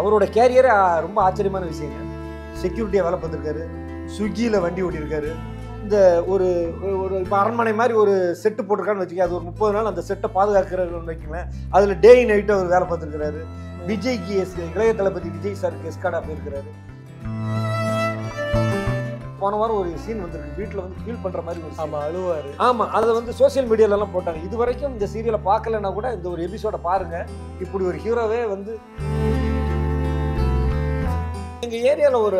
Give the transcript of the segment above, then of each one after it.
அவரோட கேரியரே ரொம்ப ஆச்சரியமான விஷயங்க. செக்யூரிட்டியாக வேலை பார்த்துருக்காரு. ஸ்விக்கியில் வண்டி ஓட்டியிருக்காரு. இந்த ஒரு ஒரு இப்போ அரண்மனை மாதிரி ஒரு செட்டு போட்டிருக்கான்னு வச்சுக்கோங்க. அது ஒரு முப்பது நாள் அந்த செட்டை பாதுகாக்கிறன்னு வைக்கங்களேன் அதில் டே நைட்டு அவர் வேலை பார்த்துருக்காரு விஜய்க்கு எஸ் இளைய தளபதி விஜய் சாருக்கு எஸ்கார்டா போயிருக்கிறாரு. போன வாரம் ஒரு சீன் வந்திருக்கு. வீட்டில் வந்து ஃபீல் பண்ணுற மாதிரி ஒரு scene. ஆமா அழுவாரு. ஆமா அதை வந்து சோஷியல் மீடியாலலாம் போட்டாங்க. இது வரைக்கும் இந்த சீரியலை பார்க்கலன்னா கூட இந்த ஒரு எபிசோட பாருங்க. இப்படி ஒரு ஹீரோவே வந்து எங்கள் ஏரியாவில் ஒரு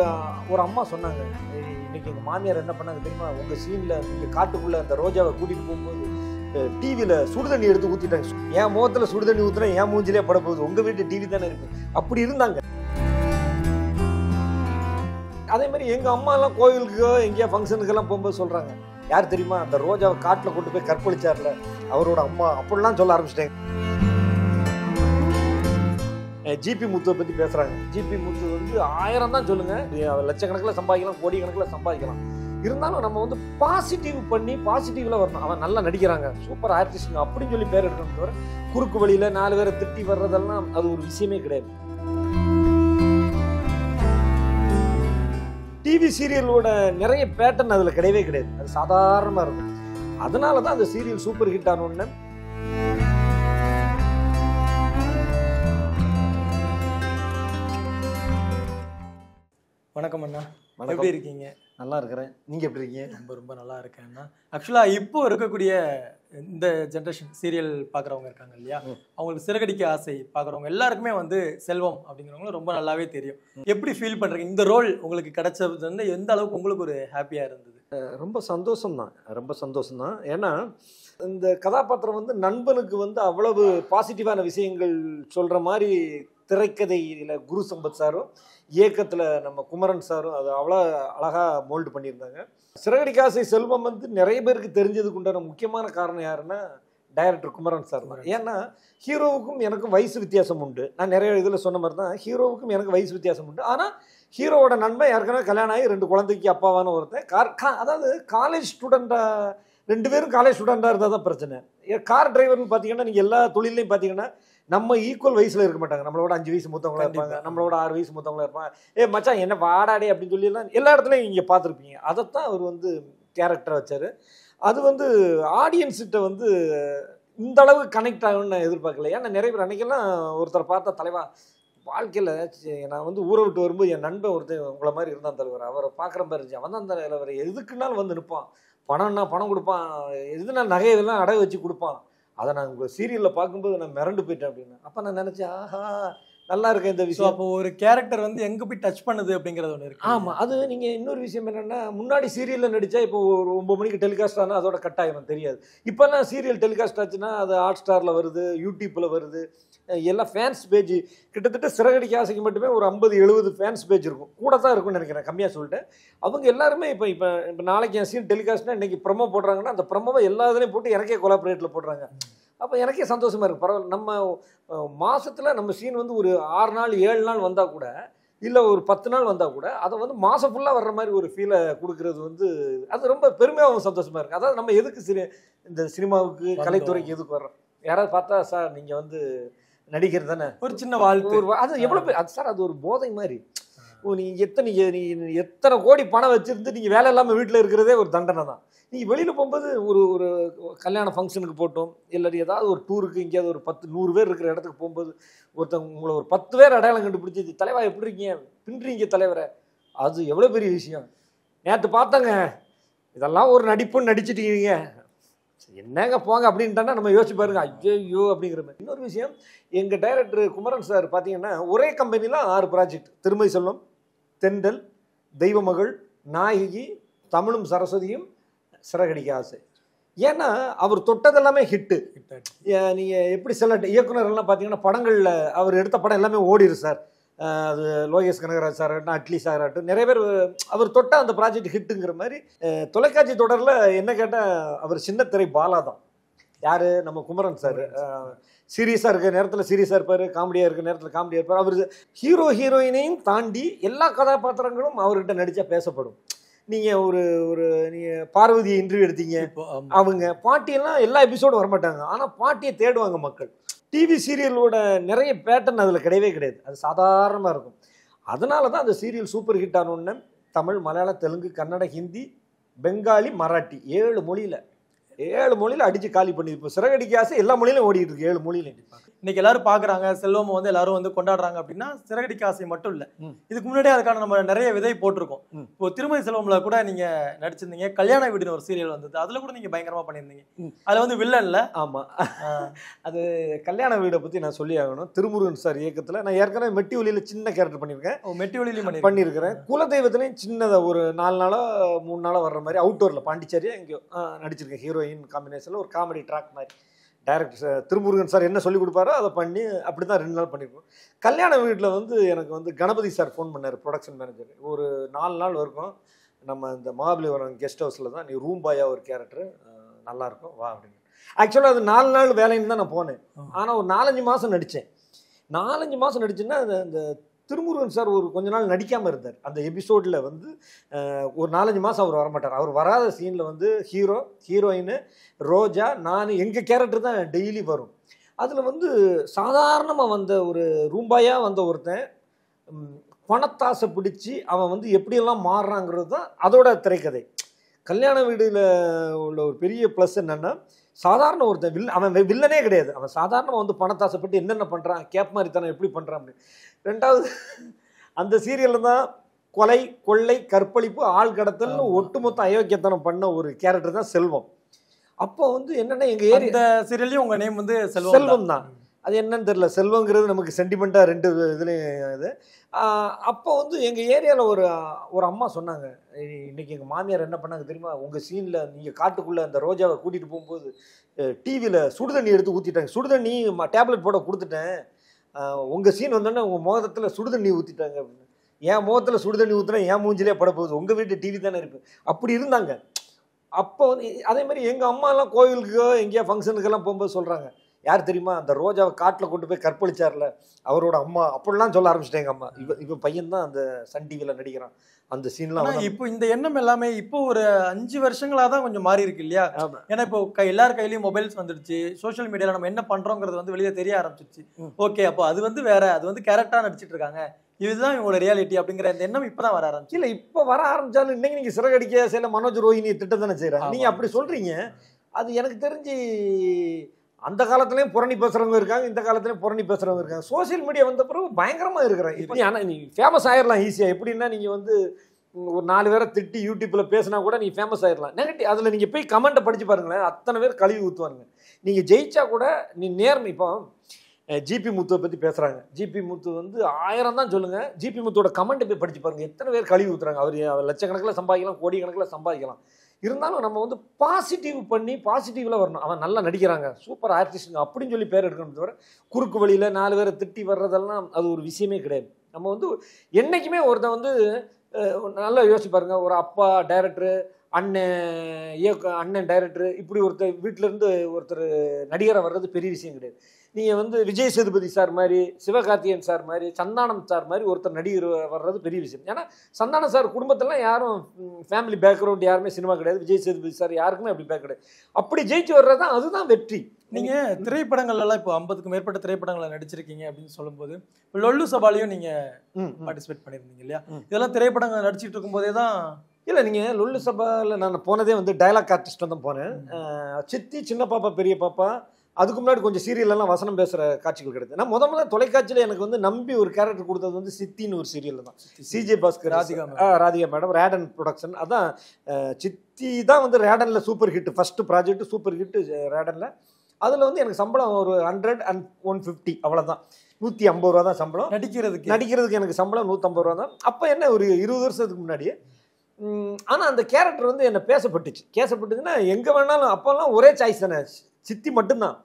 ஒரு அம்மா சொன்னாங்க. இன்னைக்கு எங்கள் மாமியார் என்ன பண்ணாங்க தெரியுமா? உங்கள் சீனில் நீங்க காட்டுக்குள்ளே அந்த ரோஜாவை கூட்டிகிட்டு போகும்போது டிவியில் சுடுதண்ணி எடுத்து ஊற்றிட்டாங்க என் முகத்தில் சுடுதண்ணி ஊற்றுனா என் மூஞ்சிலே பட போகுது. உங்க வீட்டு டிவி தானே இருக்கு. அப்படி இருந்தாங்க. அதே மாதிரி எங்கள் அம்மாலாம் கோவிலுக்கோ கோயிலுக்கோ எங்கேயா ஃபங்க்ஷனுக்கெல்லாம் போகும்போது சொல்கிறாங்க யார் தெரியுமா? அந்த ரோஜாவை காட்டில் கொண்டு போய் கற்பழிச்சார்ல அவரோட அம்மா. அப்படிலாம் சொல்ல ஆரம்பிச்சிட்டாங்க. ஜிபி முத்துவை பற்றி பேசுகிறாங்க ஜிபி முத்து வந்து ஆயிரம் தான் சொல்லுங்கள் லட்சக்கணக்கில் சம்பாதிக்கலாம் கோடி கணக்கில் சம்பாதிக்கலாம். இருந்தாலும் நம்ம வந்து பாசிட்டிவ் பண்ணி பாசிட்டிவ்ல வரணும். அவன் நல்லா நடிக்கிறாங்க. சூப்பர் ஆர்டிஸ்ட் அப்படின்னு சொல்லி பேர் எடுக்கணும் தவிர குறுக்கு வழியில நாலு பேரை திட்டி வர்றதெல்லாம் அது ஒரு விஷயமே கிடையாது. டிவி சீரியலோட நிறைய பேட்டர்ன் அதில் கிடையவே கிடையாது. அது சாதாரணமாக இருக்கும். அதனால தான் அந்த சீரியல் சூப்பர் ஹிட் ஆனோன்னு வணக்கம் அண்ணா. எப்படி இருக்கீங்க? நல்லா இருக்கிறேன். நீங்கள் எப்படி இருக்கீங்க? ரொம்ப ரொம்ப நல்லா இருக்கேன் அண்ணா. ஆக்சுவலா இப்போ இருக்கக்கூடிய இந்த ஜென்ரேஷன் சீரியல் பார்க்குறவங்க இருக்காங்க இல்லையா. அவங்களுக்கு சிறகடிக்க ஆசை பார்க்குறவங்க எல்லாருக்குமே வந்து செல்வம் அப்படிங்கிறவங்க ரொம்ப நல்லாவே தெரியும். எப்படி ஃபீல் பண்றீங்க? இந்த ரோல் உங்களுக்கு கிடைச்சது வந்து எந்த அளவுக்கு உங்களுக்கு ஒரு ஹாப்பியா இருந்தது? ரொம்ப சந்தோஷம்தான். ரொம்ப சந்தோஷம்தான். ஏன்னா இந்த கதாபாத்திரம் வந்து நண்பனுக்கு வந்து அவ்வளவு பாசிட்டிவான விஷயங்கள் சொல்கிற மாதிரி திரைக்கதையில் குரு சம்பத் சாரும் இயக்கத்தில் நம்ம குமரன் சாரும் அது அவ்வளோ அழகாக மோல்டு பண்ணியிருந்தாங்க. சிறகடிக்காசை செல்வம் வந்து நிறைய பேருக்கு தெரிஞ்சதுக்கு உண்டான முக்கியமான காரணம் யாருன்னா டைரக்டர் குமரன் சார் தான். ஏன்னா ஹீரோவுக்கும் எனக்கும் வயசு வித்தியாசம் உண்டு. நான் நிறைய இதில் சொன்ன மாதிரி தான் ஹீரோவுக்கும் எனக்கு வயசு வித்தியாசம் உண்டு. ஆனால் ஹீரோவோட நண்பன் ஏற்கனவே கல்யாணம் ஆகி ரெண்டு குழந்தைக்கு அப்பாவான ஒருத்தன். கார் கா அதாவது காலேஜ் ஸ்டூடெண்ட்டாக ரெண்டு பேரும் காலேஜ் ஸ்டூடெண்ட்டாக இருந்தால் தான் பிரச்சனை. கார் டிரைவர்னு பார்த்தீங்கன்னா நீங்கள் எல்லா தொழிலையும் பார்த்தீங்கன்னா நம்ம ஈக்குவல் வயசில் இருக்க மாட்டாங்க. நம்மளோட அஞ்சு வயசு மூத்தவங்களா இருப்பாங்க. நம்மளோட ஆறு வயசு மூத்தவங்களா இருப்பாங்க. ஏ மச்சான் என்ன வாடாடே அப்படின்னு சொல்லி எல்லாம் எல்லா இடத்துலையும் நீங்கள் பார்த்துருப்பீங்க. அதைத்தான் அவர் வந்து கேரக்டர் வச்சார். அது வந்து ஆடியன்ஸ்கிட்ட வந்து இந்த அளவு கனெக்ட் ஆகும்னு நான் எதிர்பார்க்கல. ஏன்னா நிறைய பேர் அன்னைக்கெல்லாம் ஒருத்தரை பார்த்தா தலைவா வாழ்க்கையில் நான் வந்து ஊரை விட்டு வரும்போது என் நண்பன் ஒருத்தன் உங்களை மாதிரி இருந்தான் தலைவர். அவரை பார்க்குற மாதிரி இருந்துச்சு. அவன் தான் தலைவர். எதுக்குனாலும் வந்து நிற்பான். பணம்னா பணம் கொடுப்பான். எதுனா நகை இதெல்லாம் அடகு வச்சு கொடுப்பான். அதை நான் உங்கள் சீரியலில் பார்க்கும்போது நான் மிரண்டு போயிட்டேன் அப்படின்னு. அப்போ நான் நினச்சேன் ஆஹா நல்லா இருக்கேன் இந்த விஷயம். அப்போ ஒரு கேரக்டர் வந்து எங்க போய் டச் பண்ணுது அப்படிங்கிறது ஒன்று இருக்கு. ஆமாம் அது நீங்கள் இன்னொரு விஷயம் என்னென்னா முன்னாடி சீரியலில் நடித்தா இப்போ ஒரு ஒம்பது மணிக்கு டெலிகாஸ்ட் ஆனால் அதோட கட் ஆகிரும் தெரியாது. இப்போல்லாம் சீரியல் டெலிகாஸ்ட் ஆச்சுன்னா அது ஹாட் ஸ்டாரில் வருது யூடியூப்பில் வருது. எல்லாம் ஃபேன்ஸ் பேஜ் கிட்டத்தட்ட சிறகடிக்க ஆசைக்கு மட்டுமே ஒரு ஐம்பது எழுபது ஃபேன்ஸ் பேஜ் இருக்கும். கூட தான் இருக்கும்னு நினைக்கிறேன் கம்மியாக சொல்லிட்டேன். அவங்க எல்லாருமே இப்போ இப்போ இப்போ நாளைக்கு என் சீன் டெலிகாஸ்ட்னா இன்னைக்கு ப்ரொமோ போடுறாங்கன்னா அந்த ப்ரொமோவை எல்லா இதுலையும் போட்டு எனக்கே கொலாபரேட்டில் போடுறாங்க. அப்போ எனக்கே சந்தோஷமா இருக்கு. பரவாயில்ல நம்ம அஹ், மாசத்துல நம்ம சீன் வந்து ஒரு ஆறு நாள் ஏழு நாள் வந்தால் கூட இல்லை ஒரு பத்து நாள் வந்தால் கூட அதை வந்து மாதம் ஃபுல்லாக வர்ற மாதிரி ஒரு ஃபீலை கொடுக்கறது வந்து அது ரொம்ப பெருமையாகவும் சந்தோஷமா இருக்கு. அதாவது நம்ம எதுக்கு சினி இந்த சினிமாவுக்கு. கலைத்துறைக்கு எதுக்கு வர்றோம்? யாராவது பார்த்தா சார் நீங்கள் வந்து நடிகர் தானே? ஒரு சின்ன வாழ்த்து. ஒரு அது எவ்வளோ அது சார் அது ஒரு போதை மாதிரி. நீங்கள் எத்தனை நீ எத்தனை கோடி பணம் வச்சிருந்து நீங்கள் வேலை இல்லாமல் வீட்டில் இருக்கிறதே ஒரு தண்டனை தான். நீங்கள் வெளியில் போகும்போது ஒரு ஒரு கல்யாண ஃபங்க்ஷனுக்கு போட்டோம் இல்லை ஏதாவது ஒரு டூருக்கு எங்கேயாவது ஒரு பத்து நூறு பேர் இருக்கிற இடத்துக்கு போகும்போது ஒருத்தவங்க உங்களை ஒரு பத்து பேர் அடையாளம் கண்டுபிடிச்சி தலைவா எப்படி இருக்கீங்க? பின்றீங்க தலைவரை. அது எவ்வளோ பெரிய விஷயம். நேற்று பார்த்தாங்க. இதெல்லாம் ஒரு நடிப்புன்னு நடிச்சிட்டீங்க. என்னங்க போங்க அப்படின்ட்டானா நம்ம யோசிச்சு பாருங்க ஐயோ அப்படிங்கிற மாதிரி. இன்னொரு விஷயம் எங்கள் டைரக்டர் குமரன் சார் பார்த்தீங்கன்னா ஒரே கம்பெனியில் ஆறு ப்ராஜெக்ட் திருமை செல்வம் தென்றல் தெய்வமகள் நாயகி தமிழும் சரஸ்வதியும் சிறகடிக்க ஆசை. ஏன்னா அவர் தொட்டதெல்லாமே ஹிட்டு நீங்கள் எப்படி சில இயக்குனர் எல்லாம் பார்த்தீங்கன்னா படங்களில் அவர் எடுத்த படம் எல்லாமே ஓடிரு சார் அது லோகேஷ் கனகராஜ் சார் ஆகட்டும் அட்லி சார் ஆகட்டும் நிறைய பேர் அவர் தொட்ட அந்த ப்ராஜெக்ட் ஹிட்டுங்கிற மாதிரி தொலைக்காட்சி தொடரில் என்ன கேட்டால் அவர் சின்னத்திரை பாலா தான். யார்? நம்ம குமரன் சார் சீரியஸாக இருக்க நேரத்தில் சீரியஸாக இருப்பார் காமெடியாக இருக்க நேரத்தில் காமெடியாக இருப்பார். அவர் ஹீரோ ஹீரோயினையும் தாண்டி எல்லா கதாபாத்திரங்களும் அவர்கிட்ட நடித்தா பேசப்படும். நீங்கள் ஒரு ஒரு நீங்கள் பார்வதியை இன்டர்வியூ எடுத்தீங்க. அவங்க பாட்டியெல்லாம் எல்லா எபிசோடும் வரமாட்டாங்க. ஆனால் பாட்டியை தேடுவாங்க மக்கள். டிவி சீரியலோட நிறைய பேட்டர்ன் அதில் கிடையவே கிடையாது. அது சாதாரணமாக இருக்கும். அதனால தான் அந்த சீரியல் சூப்பர் ஹிட் ஆனோன்னு தமிழ் மலையாள தெலுங்கு கன்னட ஹிந்தி பெங்காலி மராட்டி ஏழு மொழியில் ஏழு மொழியில் அடித்து காலி பண்ணி இப்போ சிறகடிக்க ஆசை எல்லா மொழியிலும் ஓடிட்டு இருக்கு. ஏழு மொழியிலும் இன்னைக்கு எல்லாரும் பாக்குறாங்க செல்வம் வந்து எல்லாரும் வந்து கொண்டாடுறாங்க அப்படின்னா சிறகடிக்க ஆசை மட்டும் இல்ல. இதுக்கு முன்னாடியே அதுக்கான நம்ம நிறைய விதை போட்டிருக்கோம். இப்போ திருமதி செல்வம்ல கூட நீங்க நடிச்சிருந்தீங்க. கல்யாண வீடுன்னு ஒரு சீரியல் வந்தது. அதுல கூட நீங்க பயங்கரமா பண்ணியிருந்தீங்க. அதுல வந்து வில்லன்ல ஆமாம் அது கல்யாண வீடை பற்றி நான் சொல்லி ஆகணும். திருமுருகன் சார் இயக்கத்தில் நான் ஏற்கனவே மெட்டி ஒலியில் சின்ன கேரக்டர் பண்ணியிருக்கேன். மெட்டி பண்ணிருக்கீங்க பண்ணியிருக்கிறேன். குலதெய்வத்துலையும் சின்னதாக ஒரு நாலு நாளாக மூணு நாளாக வர்ற மாதிரி அவுட்டோரில் பாண்டிச்சேரியா எங்கேயோ நடிச்சிருக்கேன். ஹீரோயின் காம்பினேஷனில் ஒரு காமெடி ட்ராக் மாதிரி. டைரக்டர் திருமுருகன் சார் என்ன சொல்லி கொடுப்பாரோ அதை பண்ணி அப்படி தான் ரெண்டு நாள் பண்ணியிருக்கோம் கல்யாண வீட்டில் வந்து எனக்கு வந்து கணபதி சார் ஃபோன் பண்ணார் ப்ரொடக்ஷன் மேனேஜர் ஒரு நாலு நாள் இருக்கும் நம்ம இந்த மகாபலிபுரம் கெஸ்ட் ஹவுஸில் தான் நீ ரூம் பாயா ஒரு கேரக்டர் நல்லாயிருக்கும் வா அப்படின்னு. ஆக்சுவலாக அது நாலு நாள் வேலைன்னு தான் நான் போனேன். ஆனால் ஒரு நாலஞ்சு மாதம் நடித்தேன் நாலஞ்சு மாதம் நடிச்சேன்னா அந்த திருமுருகன் சார் ஒரு கொஞ்ச நாள் நடிக்காமல் இருந்தார். அந்த எபிசோடில் வந்து ஒரு நாலஞ்சு மாதம் அவர் வரமாட்டார். அவர் வராத சீனில் வந்து ஹீரோ ஹீரோயின் ரோஜா நான் எங்கள் கேரக்டர் தான் டெய்லி வரும். அதில் வந்து சாதாரணமாக வந்த ஒரு ரூபாயாக வந்த ஒருத்தன் பணத்தாசை பிடிச்சி அவன் வந்து எப்படியெல்லாம் மாறுறாங்கிறது தான் அதோட திரைக்கதை. கல்யாண வீடில் உள்ள ஒரு பெரிய ப்ளஸ் என்னென்னா சாதாரண ஒருத்தன் வில் அவன் வில்லனே கிடையாது. அவன் சாதாரணமாக வந்து பணத்தாசைப்பட்டு என்னென்ன பண்ணுறான் கேப் மாதிரி தானே எப்படி பண்ணுறான் அப்படின்னு. ரெண்டாவது அந்த சீரியலில் தான் கொலை கொள்ளை கற்பழிப்பு ஆள் கடத்தல்னு. ஒட்டுமொத்த அயோக்கியத்தனம் பண்ண ஒரு கேரக்டர் தான் செல்வம். அப்போ வந்து என்னென்னா எங்கள் ஏரியா சீரியல்லையும் உங்க நேம் வந்து செல்வம் செல்வம் தான். அது என்னன்னு தெரியல. செல்வங்கிறது நமக்கு சென்டிமெண்ட்டாக ரெண்டு இதுலேயும் இது. அப்போ வந்து எங்கள் ஏரியாவில் ஒரு ஒரு அம்மா சொன்னாங்க. "இ- இன்னைக்கு எங்கள் மாமியார் என்ன பண்ணாங்க தெரியுமா? உங்கள் சீனில் நீங்கள் காட்டுக்குள்ளே அந்த ரோஜாவை கூட்டிகிட்டு போகும்போது டிவியில் சுடுதண்ணி எடுத்து ஊற்றிட்டாங்க சுடுதண்ணி டேப்லெட் போட கொடுத்துட்டேன். உங்கள் சீன் வந்தோடனே உங்கள் முகத்தில் சுடுதண்ணி ஊற்றிட்டாங்க அப்படின்னு. என் முகத்தில் சுடுதண்ணி ஊற்றினா என் மூஞ்சிலே பட போகுது. உங்கள் வீட்டு டிவி தானே இருப்பேன் அப்படி இருந்தாங்க. அப்போ வந்து அதே மாதிரி எங்கள் அம்மாலாம் கோவிலுக்கோ எங்கேயோ ஃபங்க்ஷனுக்கெல்லாம் போகும்போது சொல்கிறாங்க யார் தெரியுமா? அந்த ரோஜாவை காட்டில் கொண்டு போய் கற்பழிச்சார்ல. அவரோட அம்மா. அப்படிலாம் சொல்ல ஆரம்பிச்சிட்டேன் எங்கள் அம்மா. இவ இவ பையன் தான் அந்த சன் டிவியில் நடிக்கிறான். அந்த சீன்லாம் இப்போ இந்த எண்ணம் எல்லாமே இப்போ ஒரு அஞ்சு வருஷங்களா தான் கொஞ்சம் மாறி இருக்கு இல்லையா. ஏன்னா இப்போ கை எல்லார் கையிலயும் மொபைல்ஸ் வந்துடுச்சு. சோஷியல் மீடியால நம்ம என்ன பண்றோங்கிறது வந்து வெளியே தெரிய ஆரம்பிச்சிருச்சு. ம். ஓகே அப்போ அது வந்து வேற அது வந்து கேரக்டரா நடிச்சிட்டு இருக்காங்க. இதுதான் இவங்களோட ரியாலிட்டி அப்படிங்கிற இந்த எண்ணம் இப்பதான் வர ஆரம்பிச்சு. இல்ல இப்போ வர ஆரம்பிச்சாலும் இன்னைக்கு நீங்கள் சிறகடிக்க சில மனோஜ் ரோஹினி திட்டம் தானே செய்கிறாங்க ஆமா. நீங்கள் அப்படி சொல்கிறீங்க அது எனக்கு தெரிஞ்சு அந்த காலத்துலயும் புரணி பேசுறவங்க இருக்காங்க இந்த காலத்துலயும் புரணி பேசுறவங்க இருக்காங்க. சோஷியல் மீடியா வந்த பிறகு பயங்கரமா இருக்கிறாங்க இப்போ ஆனா நீ ஃபேமஸ் ஆயிடலாம் ஈஸியா எப்படின்னா நீங்க வந்து ஒரு நாலு பேரை திட்டி யூடியூப்ல பேசினா கூட நீ ஃபேமஸ் ஆயிடலாம் நெகட்டிவ் அதுல நீங்க போய் கமெண்ட்டை படிச்சு பாருங்களேன். அத்தனை பேர் கழுவி ஊத்துவாங்க நீங்க ஜெயிச்சா கூட நீ நேர்மை இப்போ ஜிபி முத்துவை பத்தி பேசுறாங்க. ஜிபி முத்து வந்து ஆயிரம் தான் சொல்லுங்க. ஜிபி முத்துவோட கமெண்ட் போய் படிச்சு பாருங்க. எத்தனை பேர் கழுவி ஊத்துறாங்க? அவர் அவர் லட்சக்கணக்கில் சம்பாதிக்கலாம் கோடி கணக்கில் சம்பாதிக்கலாம். இருந்தாலும் நம்ம வந்து பாசிட்டிவ் பண்ணி பாசிட்டிவ்ல வரணும். அவன் நல்லா நடிக்கிறாங்க. சூப்பர் ஆர்டிஸ்ட்டுங்க அப்படின்னு சொல்லி பேர் எடுக்கணும் தவிர குறுக்கு வழியில நாலு பேரை திட்டி வர்றதெல்லாம் அது ஒரு விஷயமே கிடையாது. நம்ம வந்து என்றைக்குமே ஒருத்தன் வந்து நல்லா யோசிச்சு பாருங்க. ஒரு அப்பா டைரக்டரு அண்ணன் இயக்க அண்ணன் டைரக்டரு இப்படி ஒருத்தர் வீட்டிலேருந்து இருந்து ஒருத்தர் நடிகரை வர்றது பெரிய விஷயம் கிடையாது. நீங்க வந்து விஜய் சேதுபதி சார் மாதிரி சிவகார்த்திகேயன் சார் மாதிரி சந்தானம் சார் மாதிரி ஒருத்தர் நடிகர் வர்றது பெரிய விஷயம். ஏன்னா சந்தானம் சார் குடும்பத்திலாம் யாரும் ஃபேமிலி பேக்ரவுண்ட் யாருமே சினிமா கிடையாது. விஜய் சேதுபதி சார் யாருக்குமே அப்படி பேக் கிடையாது. அப்படி ஜெயிச்சு வர்றது தான் அதுதான் வெற்றி. நீங்க திரைப்படங்கள்ல எல்லாம் இப்போ ஐம்பதுக்கு மேற்பட்ட திரைப்படங்களை நடிச்சிருக்கீங்க அப்படின்னு சொல்லும்போது இப்போ லொல்லு சபாலையும் நீங்க ம், ம். பார்ட்டிசிபேட் பண்ணியிருந்தீங்க இல்லையா. இதெல்லாம் திரைப்படங்கள் நடிச்சிட்டு இருக்கும்போதே தான் இல்லை நீங்கள் லொல்லு சபாவில் நான் போனதே வந்து டைலாக் ஆர்டிஸ்ட் தான் போனேன். சித்தி சின்ன பாப்பா பெரிய பாப்பா அதுக்கு முன்னாடி கொஞ்சம் எல்லாம் வசனம் பேசுகிற காட்சிகள் கிடையாது நான் முத முதல்ல தொலைக்காட்சியில் எனக்கு வந்து நம்பி ஒரு கேரக்டர் கொடுத்தது வந்து சித்தின்னு ஒரு சீரியல் தான். CJ Bhaskar Radhika Radhika madam. Radaan production அதான் சித்தி தான் வந்து ரேடனில் super hit first project super hit ரேடனில் அதில் வந்து எனக்கு சம்பளம் ஒரு ஹண்ட்ரட் அண்ட் ஒன் ஃபிஃப்டி அவ்வளோதான் நூற்றி ஐம்பது ரூபா தான் சம்பளம். நடிக்கிறதுக்கு? நடிக்கிறதுக்கு எனக்கு சம்பளம் நூற்றம்பது ரூபா தான். அப்போ என்ன ஒரு இருபது வருஷத்துக்கு முன்னாடி ஆனால் அந்த கேரக்டர் வந்து என்னை பேசப்பட்டுச்சு. பேசப்பட்டுச்சுன்னா எங்கே வேணாலும் அப்போல்லாம் ஒரே சாய்ஸ் தானே. சித்தி மட்டும்தான்.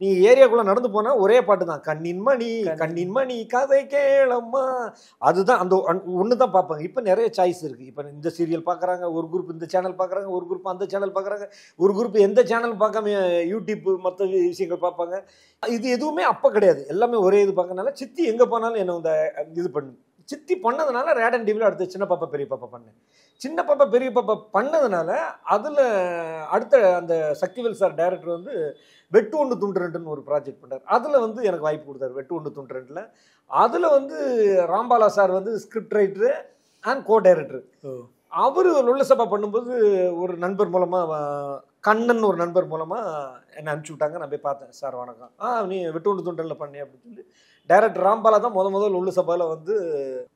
நீ ஏரியாக்குள்ளே நடந்து போனால் ஒரே பாட்டு தான் கண்ணின் மணி. கண்ணின் மணி கதை கேளம்மா. அதுதான் அந்த ஒன்று தான் பார்ப்பாங்க. இப்போ நிறைய சாய்ஸ் இருக்குது இப்போ இந்த சீரியல் பார்க்குறாங்க ஒரு குரூப் இந்த சேனல் பார்க்குறாங்க ஒரு குரூப் அந்த சேனல் பார்க்குறாங்க ஒரு குரூப் எந்த சேனல் பார்க்காம யூடியூப் மற்ற விஷயங்கள் பார்ப்பாங்க. இது எதுவுமே அப்போ கிடையாது. எல்லாமே ஒரே இது பார்க்கறனால சித்தி எங்கே போனாலும் என்ன இந்த இது பண்ணு. சித்தி பண்ணதுனால ரேட் அண்ட் டிவில அடுத்து சின்ன பாப்பா பெரிய பாப்பா பண்ணேன் சின்ன பாப்பா பெரிய பாப்பா பண்ணதுனால அதில் அடுத்த அந்த சக்திவேல் சார் டைரக்டர் வந்து வெட்டு ஒன்று துண்டு ரெண்டுன்னு ஒரு ப்ராஜெக்ட் பண்ணார். அதில் வந்து எனக்கு வாய்ப்பு கொடுத்தாரு வெட்டு ஒன்று துண்டு ரெண்டில். அதில் வந்து ராம்பாலா சார் வந்து script writer and co director ஓ. அவர் லொல்லசபா பண்ணும்போது ஒரு நண்பர் மூலமாக கண்ணன் ஒரு நண்பர் மூலமாக என்னை அனுப்பிச்சி விட்டாங்க. நான் போய் பார்த்தேன். சார் வணக்கம். ஆ நீ வெட்டு ஒன்று துண்டலில் பண்ணி அப்படின்னு சொல்லி. டைரக்டர் ராம்பாலா தான் முத முதல் லொல்லு சபாவில் வந்து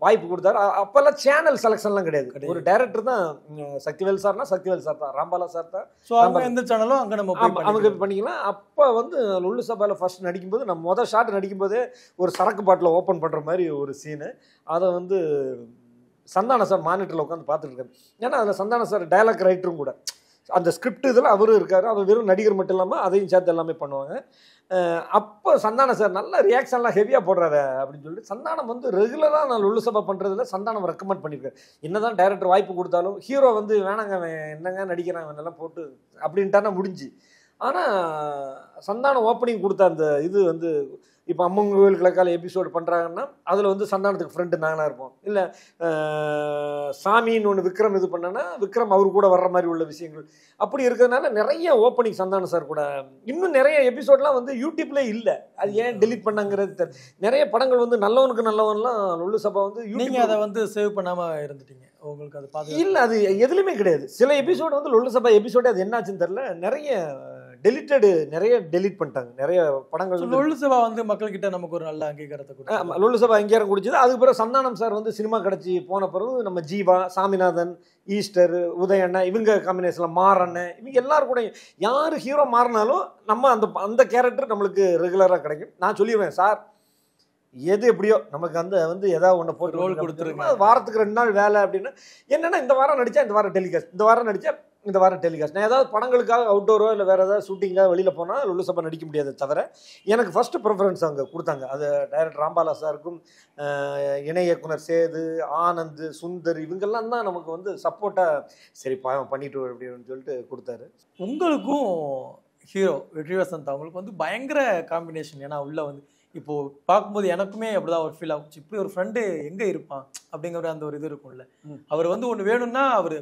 வாய்ப்பு கொடுத்தாரு. அப்பெல்லாம் சேனல் செலெக்ஷன்லாம் கிடையாது. கிடையாது. ஒரு டைரக்டர் தான் சக்திவேல் சார்னா சக்திவேல் சார் தான். ராம்பாலா சார் தான். ஸோ அவங்க எந்த சேனலும் அங்க நம்ம அவங்க பண்ணிக்கலாம். அப்போ வந்து லுல்லு சபாவில் ஃபர்ஸ்ட் நடிக்கும்போது நான் மொதல் ஷாட் நடிக்கும்போதே ஒரு சரக்கு பாட்டில் ஓப்பன் பண்ணுற மாதிரி ஒரு சீனு அதை வந்து சந்தான சார் மானிட்டரில் உட்காந்து பார்த்துட்டு இருக்காரு ஏன்னா அதில் சந்தான சார் டயலாக் ரைட்டரும் கூட. அந்த ஸ்கிரிப்ட் இதில் அவரும் இருக்கார். அவர் வெறும் நடிகர் மட்டும் இல்லாமல் அதையும் சேர்த்து எல்லாமே பண்ணுவாங்க. அப்போ சந்தானம் சார் நல்ல ரியாக்ஷன்லாம் ஹெவியாக போடுறாரு அப்படின்னு சொல்லிட்டு சந்தானம் வந்து ரெகுலராக நான் லுள்ளு சபா பண்ணுறதுல சந்தானம் ரெக்கமெண்ட் பண்ணியிருக்காரு என்னதான் டைரக்டர் வாய்ப்பு கொடுத்தாலும் ஹீரோ வந்து வேணாங்க அவன் என்னங்க நடிக்கிறான் அவன் எல்லாம் போட்டு அப்படின்ட்டானா முடிஞ்சு. ஆனால் சந்தானம் ஓப்பனிங் கொடுத்த அந்த இது வந்து இப்போ அம்மன் கோவில் கிழக்கால எபிசோடு பண்ணுறாங்கன்னா அதில் வந்து சந்தானத்துக்கு ஃப்ரெண்டு நாங்களாக இருப்போம். இல்லை சாமின்னு ஒன்று விக்ரம் இது பண்ணனா விக்ரம் அவர் கூட வர்ற மாதிரி உள்ள விஷயங்கள். அப்படி இருக்கிறதுனால நிறைய ஓப்பனிங் சந்தானம் சார் கூட. இன்னும் நிறைய எபிசோட்லாம் வந்து யூடியூப்ல இல்லை. அது ஏன் டெலீட் பண்ணாங்கிறது. நிறைய படங்கள் வந்து நல்லவனுக்கு நல்லவன்லாம் லொல்லு சபா வந்து நீங்க யூடியூப் அதை வந்து சேவ் பண்ணாம இருந்துட்டீங்க. உங்களுக்கு அது பார்த்து இல்ல அது எதுலையுமே கிடையாது. சில எபிசோடு வந்து லொல்லு சபா எபிசோடு அது என்னாச்சுன்னு தெரியல. நிறைய டெலிட்டடு நிறைய டெலீட் பண்ணிட்டாங்க. நிறைய படங்கள் லொல்லு சபா வந்து மக்கள்கிட்ட நமக்கு ஒரு நல்ல அங்கீகாரத்தை கொடுத்து லொல்லு சபா அங்கீகாரம் குடிச்சது. அதுக்கு பிறகு சந்தானம் சார் வந்து சினிமா கிடச்சி போன பிறகு நம்ம ஜீவா சாமிநாதன் ஈஸ்டர் உதயண்ணன் இவங்க காம்பினேஷனில் மாறண்ணன் இவங்க எல்லாரும் கூட யார் ஹீரோ மாறினாலும் நம்ம அந்த அந்த கேரக்டர் நம்மளுக்கு ரெகுலராக கிடைக்கும். நான் சொல்லிடுவேன் சார் எது எப்படியோ நமக்கு அந்த வந்து ஏதாவது ஒன்று போட்டு கொடுத்துருங்க. அப்படின்னு வாரத்துக்கு ரெண்டு நாள் வேலை அப்படின்னா என்னன்னா இந்த வாரம் நடிச்சா இந்த வாரம் டெலிகாஸ்ட் இந்த வாரம் நடிச்சா இந்த வாரம் டெலிகாஸ்ட். நான் ஏதாவது படங்களுக்காக அவுட்டோரோ இல்லை வேற ஏதாவது ஷூட்டிங்காக வெளியில் போனால் லுல்லு சபா நடிக்க முடியாதே தவிர எனக்கு ஃபர்ஸ்ட் ப்ரிஃபரன்ஸ் அவங்க கொடுத்தாங்க. அது டைரக்டர் ராம்பாலா சாருக்கும் இணை இயக்குனர் சேது ஆனந்த் சுந்தர் இவங்கெல்லாம் தான் நமக்கு வந்து சப்போர்ட்டாக சரி பண்ணிட்டு அப்படின்னு சொல்லிட்டு கொடுத்தாரு. உங்களுக்கும் ஹீரோ வெற்றி வசந்த் அவங்களுக்கு வந்து பயங்கர காம்பினேஷன் ஏன்னா உள்ள வந்து இப்போ பார்க்கும்போது எனக்குமே அப்படிதான் ஒரு ஃபீல் ஆகும் இப்படி ஒரு ஃப்ரெண்டு எங்க இருப்பான்? அப்படிங்கிற அந்த ஒரு இது இருக்கும்ல. அவர் வந்து ஒன்று வேணும்னா அவர்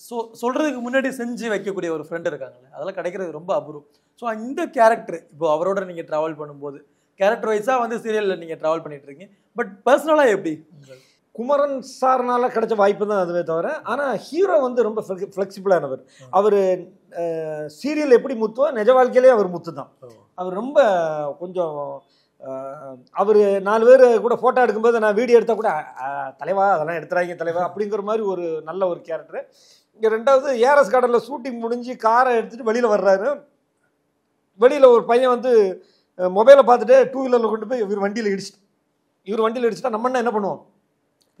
சொ சொல்றதுக்கு முன்னாடி செஞ்சு வைக்கக்கூடிய ஒரு ஃப்ரெண்டு இருக்காங்கல்ல அதெல்லாம் கிடைக்கிறது ரொம்ப அபூர்வம். ஸோ இந்த கேரக்டர் இப்போ அவரோட நீங்க டிராவல் பண்ணும்போது கேரக்டர் வைஸாக வந்து சீரியலில் நீங்கள் ட்ராவல் பண்ணிட்டு இருக்கீங்க பட் பர்சனலாக எப்படி குமரன் சார்னால கிடைச்ச வாய்ப்பு தான் அதுவே தவிர ஆனால் ஹீரோ வந்து ரொம்ப ஃப்ளெக்சிபிளானவர். அவர் சீரியல் எப்படி முத்துவோ நிஜ வாழ்க்கையிலே அவர் முத்து தான் அவர் ரொம்ப கொஞ்சம் அவர் நாலு பேர் கூட ஃபோட்டோ எடுக்கும்போது நான் வீடியோ எடுத்தால் கூட "அஹ், தலைவா அதெல்லாம் எடுத்துறாங்க தலைவா அப்படிங்கிற மாதிரி ஒரு நல்ல ஒரு கேரக்டர் இங்கே ரெண்டாவது ஏஆர்எஸ் கார்டனில் ஷூட்டிங் முடிஞ்சு காரை எடுத்துகிட்டு வெளியில் வர்றாரு. வெளியில் ஒரு பையன் வந்து மொபைலை பார்த்துட்டு டூ வீலரில் கொண்டு போய் இவர் வண்டியில் இடிச்சிட்டு. இவர் வண்டியில் இடிச்சிட்டா நம்ம என்ன பண்ணுவோம்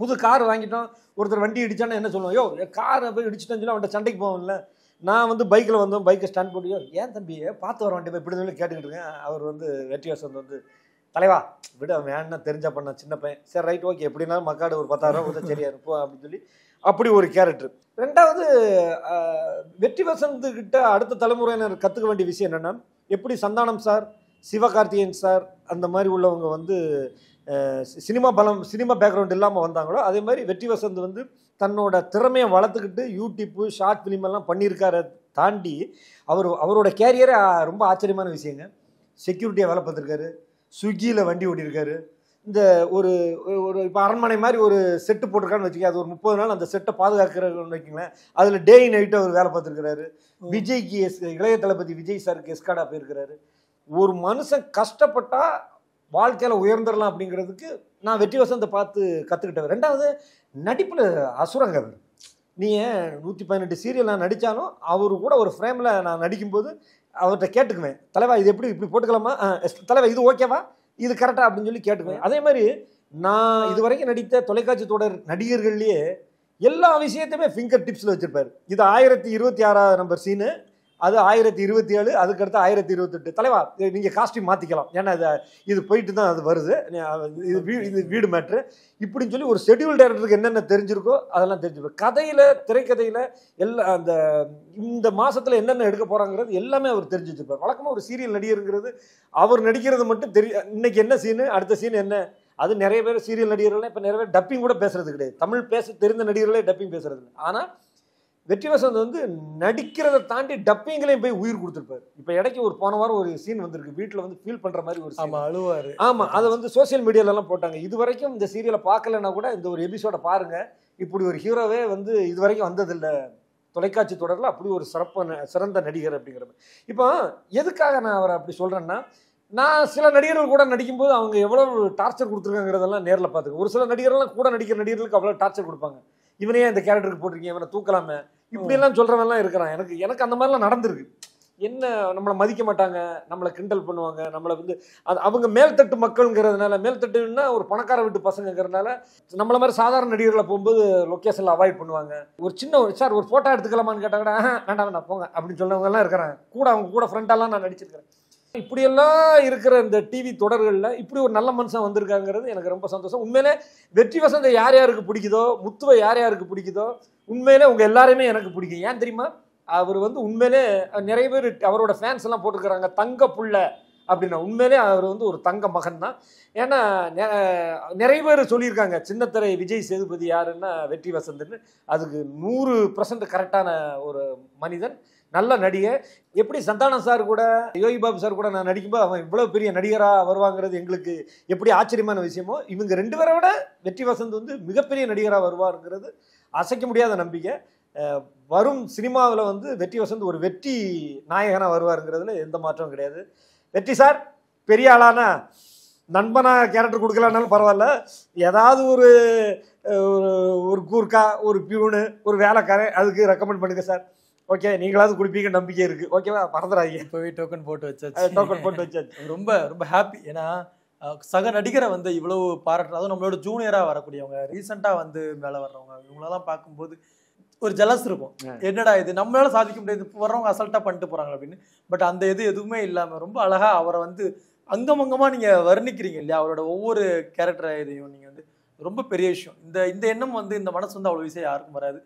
புது கார் வாங்கிட்டோம் ஒருத்தர் வண்டி இடிச்சானா என்ன சொல்லுவோம் யோ காரை போய் இடிச்சிட்டேன்னு சொல்லி அவன்கிட்ட சண்டைக்கு போவோம்ல. நான் வந்து பைக்கில் வந்தோம் பைக்கை ஸ்டாண்ட் போட்டியோ ஏன் தம்பி பார்த்து வர வண்டி இப்படி சொல்லி கேட்டுக்கிட்டு இருக்கேன். அவர் வந்து வெற்றி வந்து தலைவா விட அவன் வேணா தெரிஞ்சா பண்ண சின்ன பையன். சரி ரைட் ஓகே எப்படினாலும் மக்காடு ஒரு பத்தாயிரம் கொடுத்தா சரியா இருப்போம் அப்படின்னு சொல்லி அப்படி ஒரு கேரக்டர் ரெண்டாவது வெற்றி வசந்த் கிட்ட அடுத்த தலைமுறையினர் கற்றுக்க வேண்டிய விஷயம் என்னென்னா எப்படி சந்தானம் சார் சிவகார்த்திகேயன் சார் அந்த மாதிரி உள்ளவங்க வந்து சினிமா பலம் சினிமா பேக்ரவுண்ட் இல்லாமல் வந்தாங்களோ அதே மாதிரி வெற்றி வசந்த் வந்து தன்னோட திறமையை வளர்த்துக்கிட்டு யூடியூப்பு ஷார்ட் ஃபிலிம் எல்லாம் பண்ணியிருக்கார தாண்டி அவர் அவரோட கேரியரே ரொம்ப ஆச்சரியமான விஷயங்க. செக்யூரிட்டியாக வேலை பார்த்துருக்காரு. ஸ்விக்கியில் வண்டி ஓட்டியிருக்காரு. இந்த ஒரு ஒரு இப்போ அரண்மனை மாதிரி ஒரு செட்டு போட்டிருக்கான்னு வச்சுக்க அது ஒரு முப்பது நாள் அந்த செட்டை பாதுகாக்கிறன்னு வைக்கிங்களேன் அதில் டே நைட்டு அவர் வேலை பார்த்துருக்காரு விஜய்க்கு எஸ் இளைய தளபதி விஜய் சாருக்கு எஸ்காடா போயிருக்கிறாரு. ஒரு மனுஷன் கஷ்டப்பட்டா வாழ்க்கையில் உயர்ந்துடலாம் அப்படிங்கிறதுக்கு நான் வெற்றி வசந்தை பார்த்து கற்றுக்கிட்டேன் ரெண்டாவது நடிப்பில் அசுரங்க அவர். நீ நூற்றி பதினெட்டு சீரியல் நான் நடித்தாலும் அவர் கூட ஒரு ஃப்ரேமில் நான் நடிக்கும்போது அவர்கிட்ட கேட்டுக்குவேன். தலைவா இது எப்படி இப்படி போட்டுக்கலாமா? தலைவா இது ஓகேவா இது கரெக்டா அப்படின்னு சொல்லி கேட்டுக்குவேன். அதே மாதிரி நான் இதுவரைக்கும் நடித்த தொலைக்காட்சி தொடர் நடிகர்கள்லேயே எல்லா விஷயத்தையுமே ஃபிங்கர் டிப்ஸில் வச்சிருப்பாரு. இது ஆயிரத்தி இருபத்தி ஆறாவது நம்பர் சீனு அது ஆயிரத்தி இருபத்தி ஏழு அதுக்கடுத்து ஆயிரத்தி இருபத்தெட்டு. தலைவா நீங்கள் காஸ்டியூம் மாற்றிக்கலாம் ஏன்னா இது இது போயிட்டு தான் அது வருது. இது வீடு இது வீடு மேட்ரு இப்படின்னு சொல்லி ஒரு ஷெட்யூல் டேரக்டருக்கு என்னென்ன தெரிஞ்சிருக்கோ அதெல்லாம் தெரிஞ்சிருக்கும். கதையில் திரைக்கதையில் எல்லா அந்த இந்த மாதத்தில் என்னென்ன எடுக்க போகிறாங்கிறது எல்லாமே அவர் தெரிஞ்சு வச்சுருப்பார் வழக்கமாக ஒரு சீரியல் நடிகருங்கிறது அவர் நடிக்கிறது மட்டும் தெரிய இன்னைக்கு என்ன சீனு அடுத்த சீன் என்ன? அது நிறைய பேர் சீரியல் நடிகர்கள்லாம் இப்போ நிறைய பேர் டப்பிங் கூட பேசுறது கிடையாது. தமிழ் பேச தெரிந்த நடிகர்களே டப்பிங் பேசுறது ஆனால் வெற்றி வசந்த் வந்து நடிக்கிறத தாண்டி டப்பிங்லேயும் போய் உயிர் கொடுத்துருப்பாரு. இப்போ இடைக்கு ஒரு போன வாரம் ஒரு சீன் வந்திருக்கு. வீட்டில் வந்து ஃபீல் பண்ணுற மாதிரி ஒரு scene. ஆமா அழுவாரு. ஆமா அதை வந்து சோஷியல் மீடியாலலாம் போட்டாங்க. இது வரைக்கும் இந்த சீரியலை பார்க்கலன்னா கூட இந்த ஒரு எபிசோட பாருங்க. இப்படி ஒரு ஹீரோவே வந்து இது வரைக்கும் வந்ததில்லை. தொலைக்காட்சி தொடரில் அப்படி ஒரு சிறப்பான சிறந்த நடிகர் அப்படிங்கிற. இப்போ எதுக்காக நான் அவரை அப்படி சொல்றேன்னா நான் சில நடிகர்கள் கூட நடிக்கும்போது அவங்க எவ்வளவு டார்ச்சர் கொடுத்துருக்காங்கிறதெல்லாம் நேரில் பார்த்துக்க. ஒரு சில நடிகர்கள்லாம் கூட நடிக்கிற நடிகர்களுக்கு அவ்வளோ டார்ச்சர் கொடுப்பாங்க. இவனையே இந்த கேரக்டருக்கு போட்டிருக்கீங்க இவனை தூக்கலாமே. இப்படியெல்லாம் சொல்றவன்லாம் இருக்கிறான். எனக்கு எனக்கு அந்த மாதிரிலாம் நடந்திருக்கு. என்ன நம்மளை மதிக்க மாட்டாங்க நம்மளை கிண்டல் பண்ணுவாங்க நம்மளை வந்து அது அவங்க மேல்தட்டு மக்கள்ங்கிறதுனால மேல்தட்டுன்னா ஒரு பணக்கார வீட்டு பசங்கங்கிறதுனால நம்மள மாதிரி சாதாரண நடிகர்களை போகும்போது லொக்கேஷனில் அவாய்ட் பண்ணுவாங்க. ஒரு சின்ன ஒரு சார் ஒரு ஃபோட்டோ எடுத்துக்கலாமான்னு கேட்டால் கூட வேண்டாம் வேண்டாம் போங்க அப்படின்னு சொன்னவங்கலாம் இருக்கிறேன் இருக்கிறாங்க. கூட அவங்க கூட ஃப்ரெண்டாலாம் நான் நடிச்சிருக்கிறேன். இப்படியெல்லாம் இருக்கிற இந்த டிவி தொடர்களில் இப்படி ஒரு நல்ல மனுஷன் வந்திருக்காங்கிறது எனக்கு ரொம்ப சந்தோஷம். உண்மையிலே வெற்றி வசந்த யார் யாருக்கு பிடிக்குதோ முத்துவை யார் யாருக்கு பிடிக்குதோ உண்மையிலே உங்கள் எல்லாருமே எனக்கு பிடிக்கும். ஏன் தெரியுமா? அவர் வந்து உண்மையிலே நிறைய பேர் அவரோட ஃபேன்ஸ் எல்லாம் போட்டிருக்கிறாங்க. தங்க புள்ள. அப்படின்னா உண்மையிலே அவர் வந்து ஒரு தங்க மகன் தான் ஏன்னா நெ- நிறைய பேர் சொல்லியிருக்காங்க சின்னத்திரை விஜய் சேதுபதி யாருன்னா வெற்றி வசந்த்னு. அதுக்கு நூறு பர்சன்ட் கரெக்டான ஒரு மனிதன் நல்ல நடிகை. எப்படி சந்தானம் சார் கூட யோகி பாபு சார் கூட நான் நடிக்கும்போது அவன் இவ்வளோ பெரிய நடிகராக வருவாங்கிறது எங்களுக்கு எப்படி ஆச்சரியமான விஷயமோ இவங்க ரெண்டு பேரை விட வெற்றி வசந்த் வந்து மிகப்பெரிய நடிகராக வருவாருங்கிறது அசைக்க முடியாத நம்பிக்கை. வரும் சினிமாவில் வந்து வெற்றி வசந்த் ஒரு வெற்றி நாயகனாக வருவாருங்கிறதுல எந்த மாற்றமும் கிடையாது. வெற்றி சார். பெரிய ஆளானா நண்பனா கேரக்டர் கொடுக்கலனாலும் பரவாயில்ல. ஏதாவது ஒரு ஒரு கூர்க்கா ஒரு பியூனு ஒரு வேலைக்காரன் அதுக்கு ரெக்கமெண்ட் பண்ணுங்க சார். ஓகே நீங்களாவது குடிப்பீங்க நம்பிக்கை இருக்கு. ஓகேவா மறந்துடாதீங்க. இப்பவே டோக்கன் போட்டு வச்சாச்சு. டோக்கன் போட்டு வச்சாச்சு. ரொம்ப ரொம்ப ஹாப்பி ஏன்னா சக நடிகரை வந்து இவ்வளவு பாராட்டுறது அதுவும் நம்மளோட ஜூனியரா வரக்கூடியவங்க ரீசெண்டா வந்து மேல வர்றவங்க இவங்களெல்லாம் பார்க்கும்போது ஒரு ஜலஸ் இருக்கும். என்னடா இது? நம்மளால சாதிக்க முடியாது. வர்றவங்க அசல்ட்டா பண்ணிட்டு போறாங்க அப்படின்னு. பட் அந்த இது எதுவுமே இல்லாம ரொம்ப அழகா அவரை வந்து அங்கமங்கமா நீங்க வர்ணிக்கிறீங்க இல்லையா? அவரோட ஒவ்வொரு கேரக்டர் இதையும் நீங்க வந்து ரொம்ப பெரிய விஷயம். இந்த இந்த எண்ணம் வந்து இந்த மனசு வந்து அவ்வளவு விஷயம் யாருக்கும் வராது.